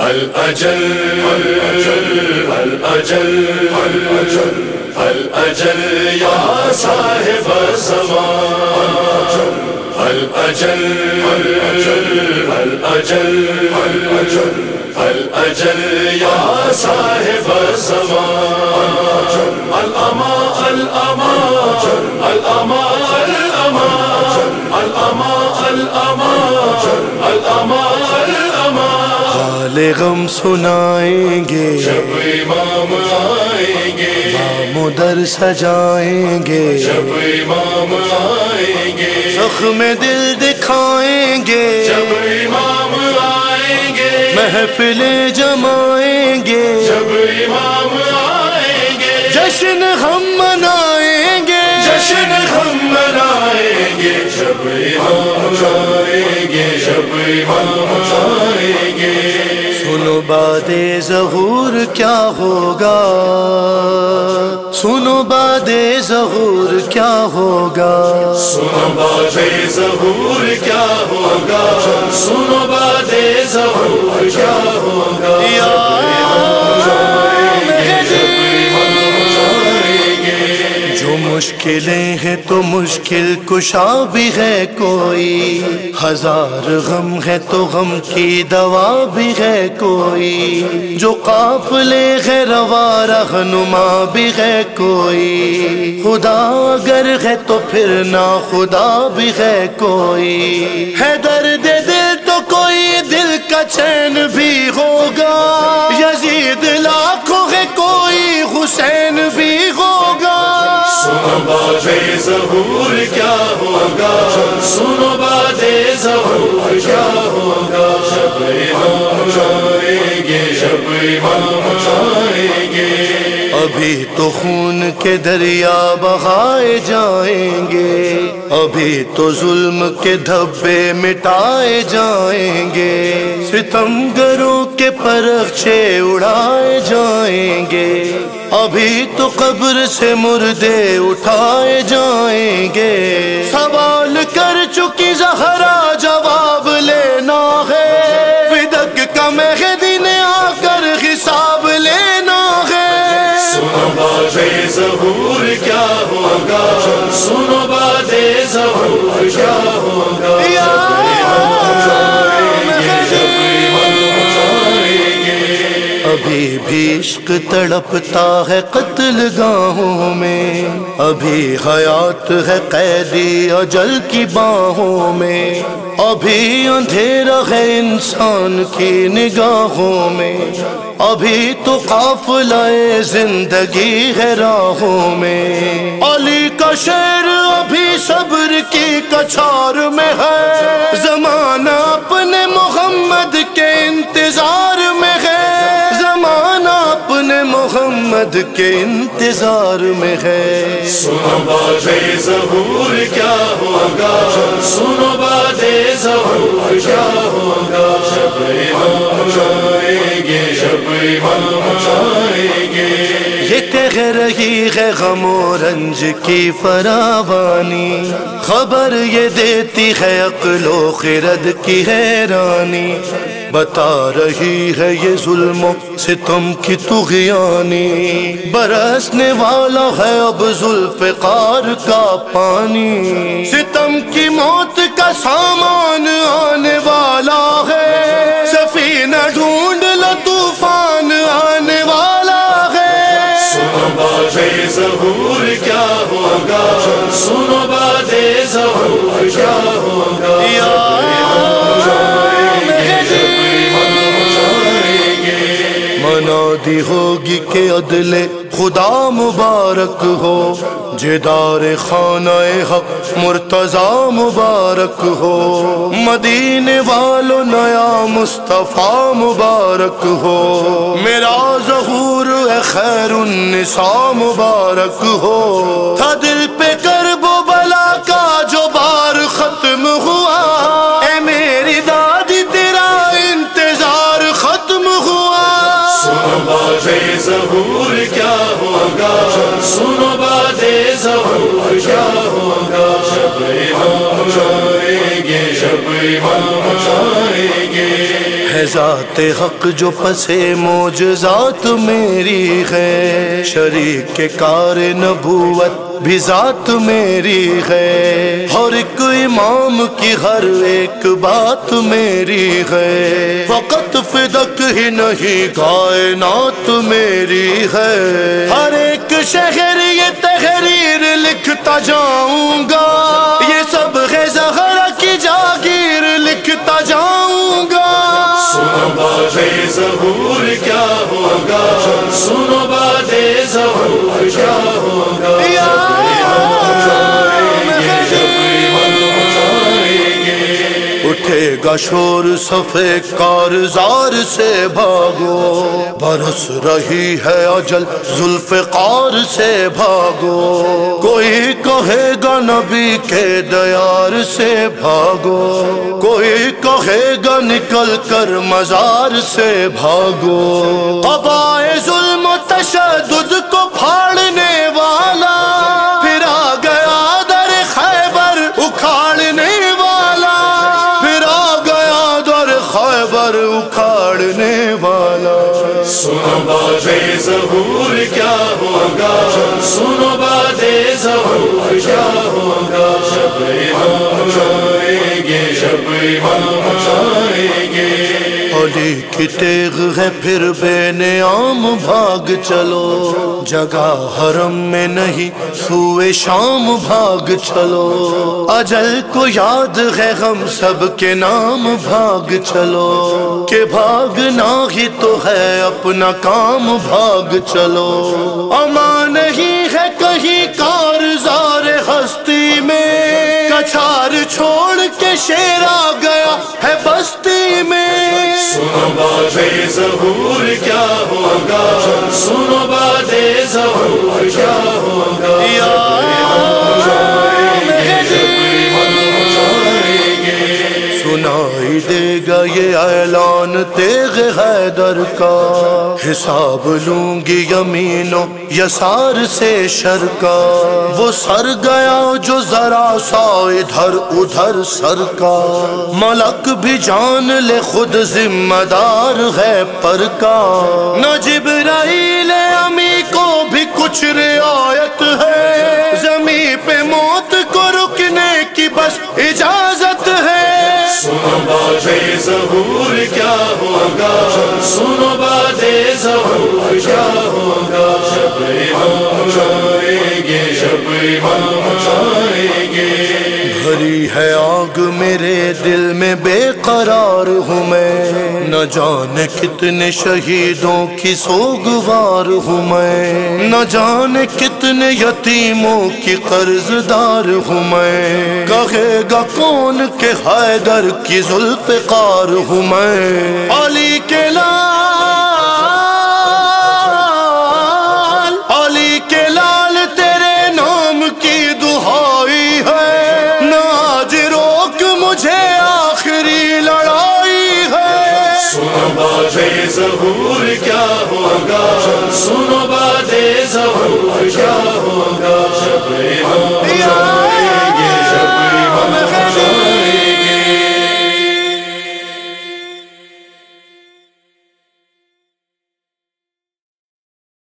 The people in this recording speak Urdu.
الأجل الأجل الأجل الأجل الأجل يا صاحب الزمان الأجل الأجل الأجل الأجل الأجل يا صاحب الزمان الأما الأما الأما حال غم سنائیں گے۔ جب امام آئیں گے۔ مدر سجائیں گے۔ جب امام آئیں گے۔ زخم دل دکھائیں گے۔ جب امام آئیں گے۔ محفل جمائیں گے۔ جب امام آئیں گے۔ جشن ہم منائیں گے۔ جشن ہم منائیں گے۔ جب امام آئیں گے۔ جب امام آئیں گے۔ باد ظہور کیا ہوگا؟ سنو باد ظہور کیا ہوگا؟ سنو باد ظہور کیا ہوگا؟ سنو باد ظہور کیا ہوگا؟ مشکلیں ہیں تو مشکل کشا بھی ہے کوئی۔ ہزار غم ہے تو غم کی دوا بھی ہے کوئی۔ جو قافلے ہے روا رہنما بھی ہے کوئی۔ خدا اگر ہے تو پھر نہ خدا بھی ہے کوئی۔ ہے درد دل تو کوئی دل کا چین بھی ہوگا۔ یزید لاکھوں ہے کوئی حسین بھی سنو باد ظہور کیا ہوگا؟ سنو باد ظہور کیا ہوگا؟ جب امام گے جب امام گے۔ ابھی تو خون کے دریا بہائے جائیں گے۔ ابھی تو ظلم کے دھبے مٹائے جائیں گے۔ ستم گروں کے پرخچے اڑائے جائیں گے۔ ابھی تو قبر سے مردے اٹھائے جائیں گے۔ سوال کر چکی زہر عشق تڑپتا ہے قتل گاہوں میں۔ ابھی حیات ہے قیدی اجل کی باہوں میں۔ ابھی اندھیرا ہے انسان کی نگاہوں میں۔ ابھی تو قافلہ زندگی ہے راہوں میں۔ علی کا شیر ابھی صبر کی کچھار میں ہے۔ زمانہ اپنے محمد کے انتظار محمد کے انتظار میں ہے۔ سنو باد ظہور کیا ہوگا؟ سنو باد ظہور کیا ہوگا؟ جب امام آئیں گے جب امام آئیں گے یہ کہہ رہی ہے غم و رنج کی فراوانی۔ خبر یہ دیتی ہے عقل و خرد کی حیرانی۔ بتا رہی ہے یہ ظلم و ستم کی تغیانی برسنے والا ہے اب ذوالفقار کا پانی۔ ستم کی موت کا سامان آنے والا ہے۔ سفینہ ڈھونڈ لو طوفان آنے والا ہے۔ سنو باد ظہور کیا ہوگا۔ سنو باد ظہور کیا ہوگا۔ منادی ہوگی کہ عدل خدا مبارک ہو۔ جدار خانہ حق، مرتضی مبارک ہو۔ مدینے والو، نیا مصطفیٰ مبارک ہو۔ میرا ظہور ہے خیر النساء مبارک ہو۔ تھا دل پہ امام گے۔ ہے ذات حق جو پسے موجزات میری ہے۔ شریک کے کار نبوت بھی ذات میری ہے۔ ہر ایک امام کی ہر ایک بات میری ہے۔ فقط فدق ہی نہیں، کائنات میری ہے۔ ہر ایک شہر یہ تحریر لکھتا جاؤں گا۔ یہ ظہور کیا ہوگا؟ سنو اٹھے گا شور صفے کارزار سے بھاگو۔ برس رہی ہے اجل زلف قار سے بھاگو۔ کوئی کہے گا نبی کے دیار سے بھاگو۔ کوئی کہے گا نکل کر مزار سے بھاگو۔ قبائے ظلم تشدد کو ہوگا سنو باد ظہور کیا ہوگا شب ہم گے شب ہم علی کی تیغ ہے پھر بے نیام بھاگ چلو۔ جگہ حرم میں نہیں، سوئے شام، بھاگ چلو۔ اجل کو یاد ہے ہم سب کے نام، بھاگ چلو۔ کہ بھاگنا ہی تو ہے اپنا کام، بھاگ چلو۔ اما نہیں ہے کہیں کارزار ہستی میں۔ کچھار چھوڑ کے شیر باد ظہور اعلان تیغ حیدر کا۔ حساب لوں گی یمینوں یسار سے شر کا۔ وہ سر گیا جو ذرا سا ادھر ادھر سر کا۔ ملک بھی جان لے خود ذمہ دار ہے پر کا۔ نہ جبرائیل امی کو بھی کچھ رعایت ہے۔ زمین پہ موت کو رکنے کی بس سنو باد ظہور کیا ہوگا؟ سنو باد ظہور کیا ہوگا؟ جب امام گے جب امام گے بھری ہے آگ میرے دل میں، بے قرار ہوں میں۔ نہ جانے کتنے شہیدوں کی سوگوار ہوں میں۔ نہ جانے کتنے یتیموں کی قرض دار ہوں میں۔ کہے گا کون کہ حیدر کی ذوالفقار ہوں میں۔ علی کے لال سنو باد ظہور